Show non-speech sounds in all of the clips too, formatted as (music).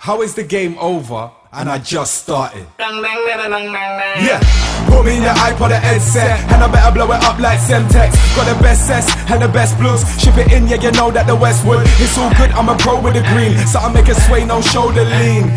How is the game over? And I just started? Yeah. Put me in your iPod a headset. And I better blow it up like Semtex. Got the best cess and the best blues. Ship it in, yeah, you know that the Westwood. It's all good, I'm a pro with the green. So I make it sway, no shoulder lean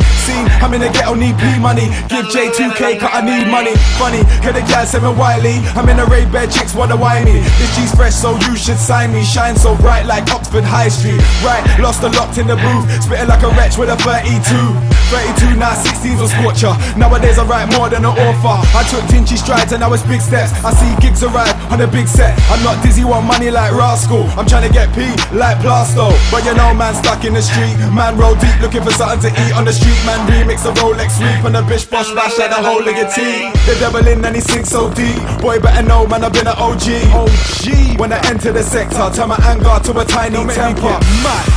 I'm in the ghetto, need P money. Give J2K, cause I need money. Funny, get the gal seven Wiley. I'm in a raid bed, chicks wanna why me. This G's fresh, so you should sign me. Shine so bright like Oxford High Street. Right, lost a locked in the booth. Spitting like a wretch with a 32 32 now 16's a scorcher. Nowadays I write more than an author. I took dingy strides and now it's big steps. I see gigs arrive on a big set. I'm not dizzy, want money like Rascal. I'm trying to get P like Plasto. But you know man stuck in the street. Man roll deep looking for something to eat on the street Man remix a Rolex sweep and a bitch bosh bash at the whole of your team. The devil in and he sinks so deep. Boy better know man I've been an OG OG When I enter the sector turn my anger to a tiny temper.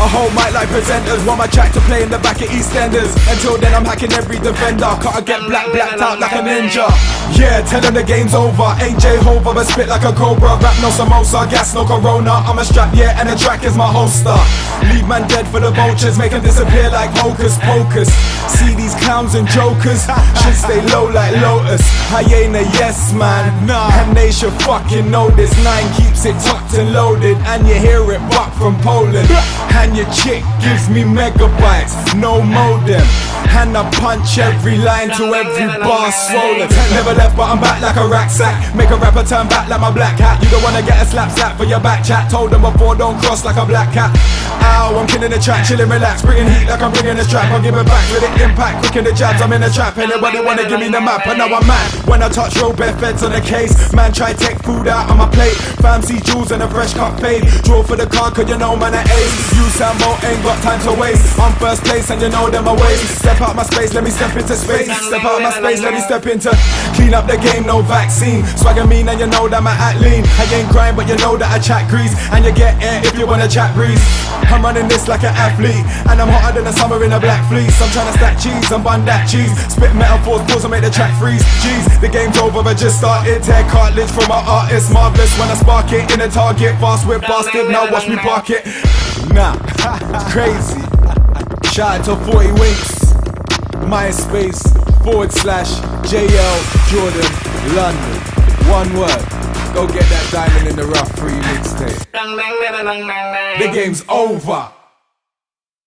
A whole mic like presenters Want my track to play in the back of EastEnders. Until then I'm hacking every defender. Can't get black blacked out like a ninja. Yeah tell them the game's over. Ain't J Hova but spit like a cobra. Rap no samosa gas no corona. I'm a strap yeah and the track is my holster. Leave man dead for the vultures Make them disappear like hocus pocus See these clowns and jokers? Should stay low like Lotus. I ain't a yes man. Nah. And they should fucking know this. Nine keeps it tucked and loaded. And you hear it back from Poland. And your chick gives me megabytes. No modem. And I punch every line to every bar swollen. Never left but I'm back like a rack sack Make a rapper turn back like my black hat. You don't wanna get a slap slap for your back chat. Told them before don't cross like a black cat. Ow, I'm killing the track, chilling relax. Bringing heat like I'm bringing a strap. I'm giving back with the impact, quick in the jabs I'm in the trap, anybody wanna give me the map? And now I'm mad, when I touch road bare feds on the case. Man try take food out on my plate. Fam see jewels and a fresh cut fade. Draw for the card cause you know man I ace. You Sambo ain't got time to waste. I'm first place and you know them my ways Step out my space, let me step into space. Step out my space, let me step into Clean up the game, no vaccine. Swagger mean and you know that I act lean. I ain't crying but you know that I chat grease. And you get air if you wanna chat breeze I'm running this like an athlete. And I'm hotter than the summer in a black fleece. I'm trying to stack cheese and bun that cheese. Spit metaphors, pause and make the track freeze. Jeez, the game's over, I just started. Tear cartilage from my artist. Marvelous when I spark it in a target. Fast whip bastard, now watch me park it Nah, it's (laughs) crazy. Shout out to 40 Winks MySpace forward slash JL Jordan London. One word Go get that diamond in the rough free mixtape. The game's over